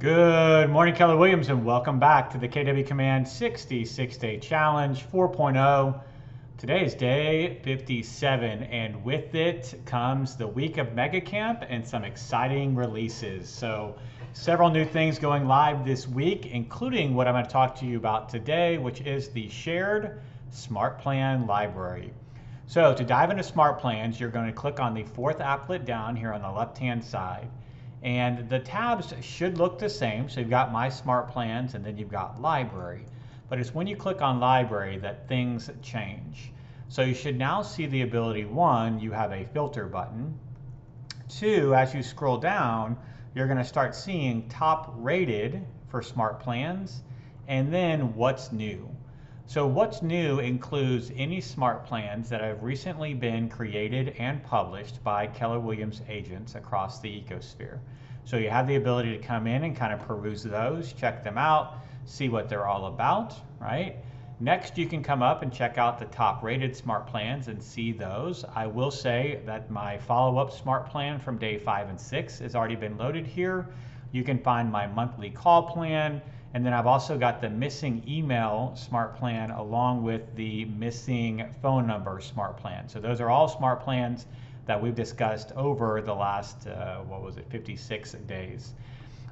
Good morning, Keller Williams, and welcome back to the KW Command 66 Day Challenge 4.0. Today is day 57, and with it comes the week of Mega Camp and some exciting releases. So, several new things going live this week, including what I'm going to talk to you about today, which is the shared Smart Plan library. So, to dive into Smart Plans, you're going to click on the fourth applet down here on the left hand side. And the tabs should look the same. So you've got My Smart Plans and then you've got Library. But it's when you click on Library that things change. So you should now see the ability, one, you have a filter button. Two, as you scroll down, you're going to start seeing top rated for smart plans and then what's new. So what's new includes any smart plans that have recently been created and published by Keller Williams agents across the ecosphere. So you have the ability to come in and kind of peruse those, check them out, see what they're all about, right? Next, you can come up and check out the top rated smart plans and see those. I will say that my follow-up smart plan from day five and six has already been loaded here. You can find my monthly call plan, and then I've also got the missing email smart plan along with the missing phone number smart plan. So those are all smart plans that we've discussed over the last, uh, what was it, 56 days.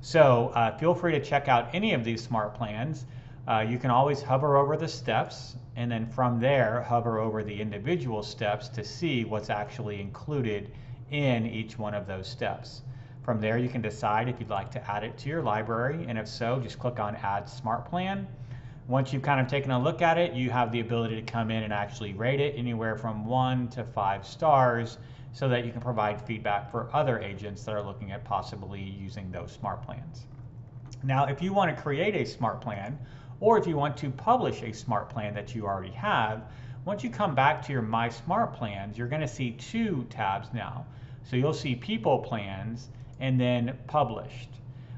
So uh, feel free to check out any of these smart plans. Uh, you can always hover over the steps and then from there hover over the individual steps to see what's actually included in each one of those steps. From there, you can decide if you'd like to add it to your library, and if so, just click on Add Smart Plan. Once you've kind of taken a look at it, you have the ability to come in and actually rate it anywhere from one to five stars so that you can provide feedback for other agents that are looking at possibly using those smart plans. Now, if you want to create a smart plan, or if you want to publish a smart plan that you already have, once you come back to your My Smart Plans, you're going to see two tabs now. So you'll see People Plans and then published.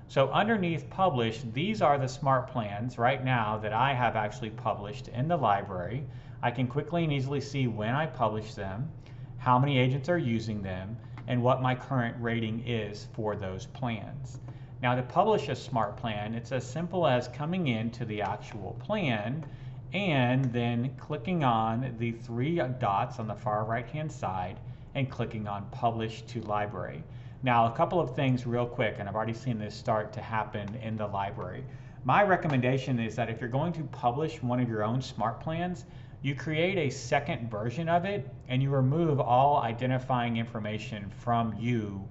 So underneath published, these are the smart plans right now that I have actually published in the library. I can quickly and easily see when I publish them, how many agents are using them, and what my current rating is for those plans. Now to publish a smart plan, it's as simple as coming into the actual plan and then clicking on the three dots on the far right hand side and clicking on publish to library. Now, a couple of things real quick, and I've already seen this start to happen in the library. My recommendation is that if you're going to publish one of your own smart plans, you create a second version of it and you remove all identifying information from you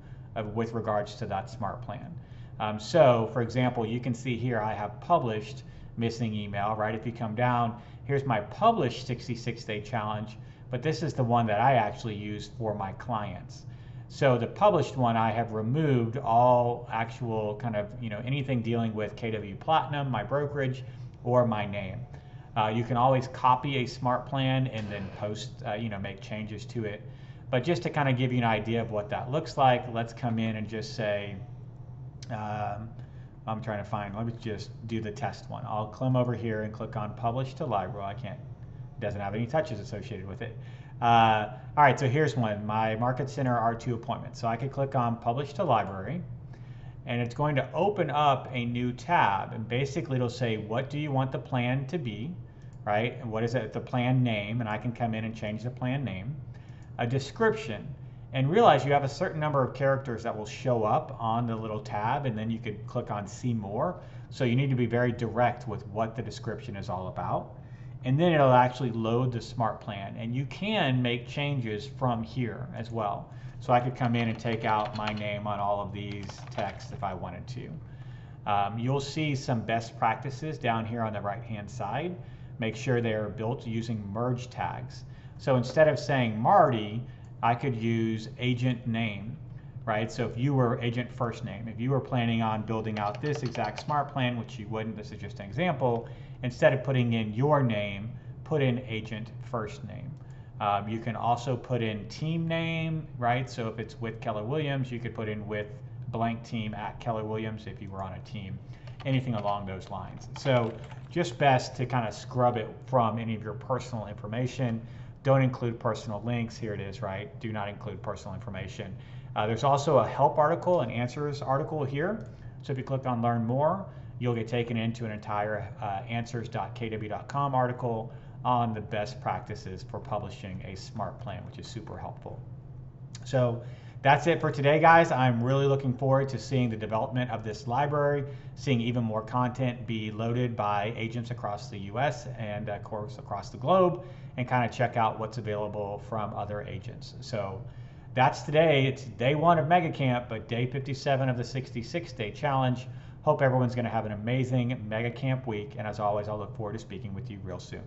with regards to that smart plan. Um, so, for example, you can see here I have published missing email, right? If you come down, here's my published 66 day challenge, but this is the one that I actually use for my clients. So the published one, I have removed all actual kind of, you know, anything dealing with KW Platinum, my brokerage, or my name. Uh, you can always copy a smart plan and then post, uh, you know, make changes to it. But just to kind of give you an idea of what that looks like, let's come in and just say, um, I'm trying to find, let me just do the test one. I'll come over here and click on publish to library. I can't, doesn't have any touches associated with it. Uh, all right, so here's one, my Market Center R2 appointment. So I could click on Publish to Library, and it's going to open up a new tab. And basically it'll say, what do you want the plan to be, right? And what is it, the plan name, and I can come in and change the plan name. A description, and realize you have a certain number of characters that will show up on the little tab, and then you could click on See More. So you need to be very direct with what the description is all about and then it'll actually load the smart plan. And you can make changes from here as well. So I could come in and take out my name on all of these texts if I wanted to. Um, you'll see some best practices down here on the right hand side. Make sure they are built using merge tags. So instead of saying Marty, I could use agent name, right? So if you were agent first name, if you were planning on building out this exact smart plan, which you wouldn't, this is just an example, instead of putting in your name, put in agent first name. Um, you can also put in team name, right? So if it's with Keller Williams, you could put in with blank team at Keller Williams if you were on a team, anything along those lines. So just best to kind of scrub it from any of your personal information. Don't include personal links. Here it is, right? Do not include personal information. Uh, there's also a help article, and answers article here. So if you click on Learn More, you'll get taken into an entire uh, answers.kw.com article on the best practices for publishing a smart plan, which is super helpful. So that's it for today, guys. I'm really looking forward to seeing the development of this library, seeing even more content be loaded by agents across the US and, of course, across the globe, and kind of check out what's available from other agents. So that's today. It's day one of Mega Camp, but day 57 of the 66 day challenge. Hope everyone's going to have an amazing Mega Camp week. And as always, I'll look forward to speaking with you real soon.